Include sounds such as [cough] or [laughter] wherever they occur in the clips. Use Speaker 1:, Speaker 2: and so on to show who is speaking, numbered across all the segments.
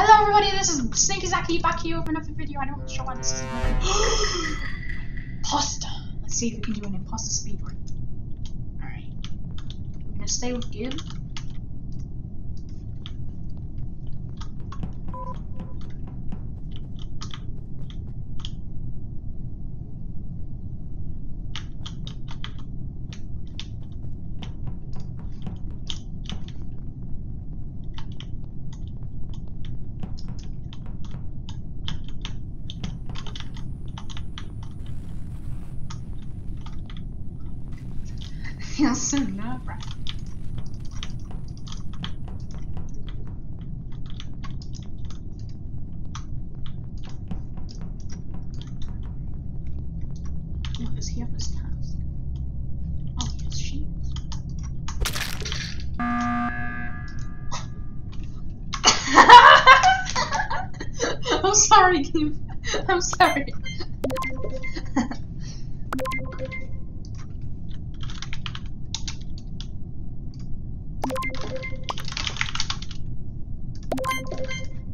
Speaker 1: Hello everybody, this is Sneaky Zakki back here with another video. I don't know why this is another Imposter. [gasps] Let's see if we can do an imposter speedrun. Alright. We're gonna stay with Gib. Feels so nerve wracking. What does he have as task? Oh, he has shields. [laughs] [laughs] I'm sorry, Kim. I'm sorry.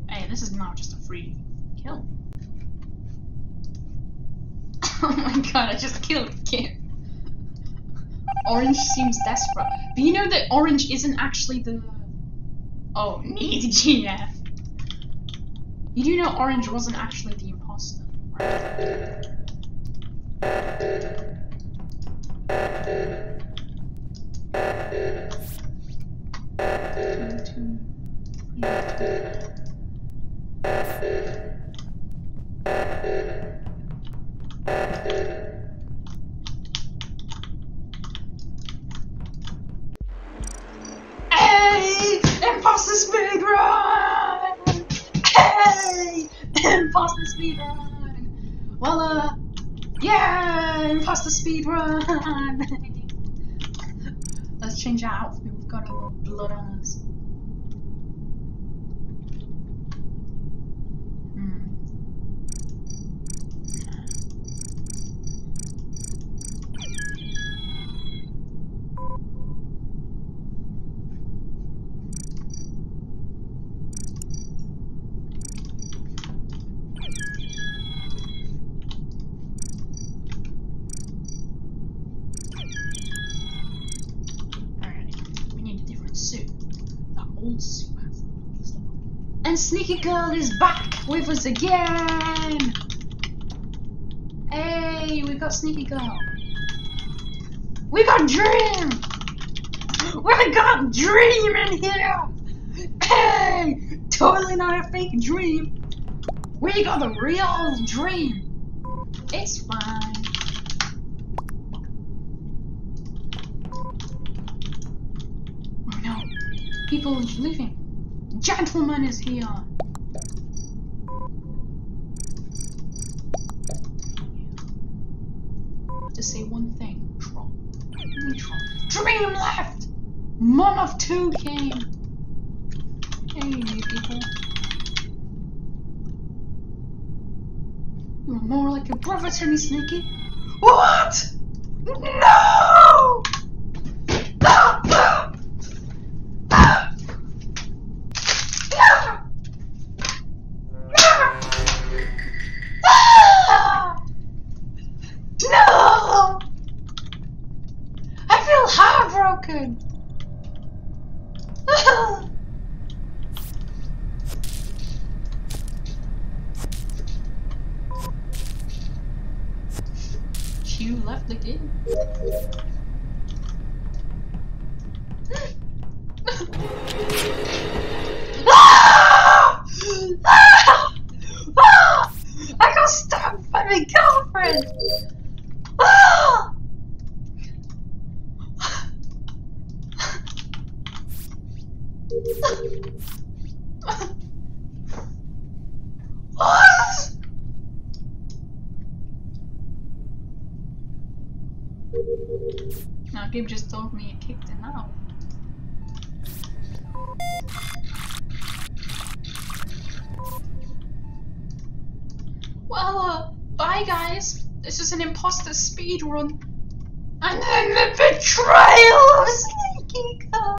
Speaker 1: Hey, this is not just a free kill. [laughs] oh my god, I just killed Kim. Orange seems desperate. But you know that Orange isn't actually the... Oh, need [laughs] GF. You do know Orange wasn't actually the imposter, right? Speedrun! Well, uh, yeah! Imposter speedrun! [laughs] Let's change our outfit. We've got blood on us. Hmm. Alright, we need a different suit. That old suit has stuff on it. And Sneaky Girl is back with us again! Hey, we got Sneaky Girl. We got Dream! We got Dream in here! Hey! Totally not a fake dream! We got the real dream! It's fine. Oh no. People leaving. Gentleman is here. To say one thing, troll. Dream left! Mom of two came. Hey, you people. You're more like a brother to me, Sneaky. What? No! Heartbroken. [laughs] You left the game. [laughs] I got stabbed by my girlfriend! Ah! What? Now Gabe just told me it kicked him out. Well, uh, bye guys. This is an imposter speedrun. And then the betrayal of Sneaky Girl.